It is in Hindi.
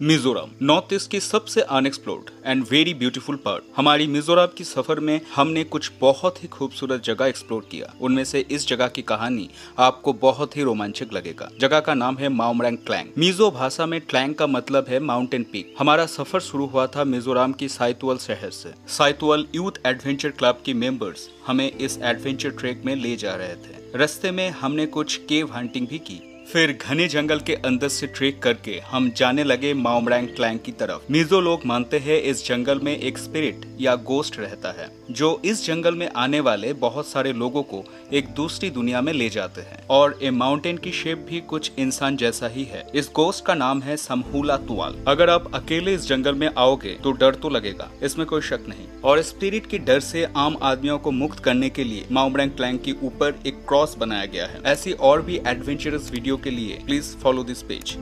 मिजोरम, नॉर्थ ईस्ट की सबसे unexplored and very beautiful part हमारी मिजोरम की सफ़र में हमने कुछ बहुत ही खूबसूरत जगह एक्सप्लोर किया। उनमें से इस जगह की कहानी आपको बहुत ही रोमांचक लगेगा। जगह का नाम है माउमरैंग क्लैंग। मिजो भाषा में क्लैंग का मतलब है माउंटेन पीक हमारा सफ़र शुरू हुआ था मिजोरम की साइतुअल शहर से। साइतुअल यूथ एडवेंचर क्लब की मेंबर्स हमें इस एडवेंचर ट्रेक में ले जा रहे थे। रस्ते में हमने कुछ केव हंटिंग भी की। फिर घने जंगल के अंदर से ट्रेक करके हम जाने लगे माओमरैंग क्लैंग की तरफ़। मिजो लोग मानते हैं इस जंगल में एक स्पिरिट या गोस्ट रहता है, जो इस जंगल में आने वाले बहुत सारे लोगों को एक दूसरी दुनिया में ले जाते हैं। और ये माउंटेन की शेप भी कुछ इंसान जैसा ही है। इस गोस्ट का नाम है समहूला तुआल। अगर आप अकेले इस जंगल में आओगे तो डर तो लगेगा। इसमें कोई शक नहीं। और स्पिरिट की डर से आम आदमियों को मुक्त करने के लिए माउमरैंग क्लैंग के ऊपर एक क्रॉस बनाया गया है। ऐसी और भी एडवेंचरस वीडियो के लिए प्लीज़ फॉलो दिस पेज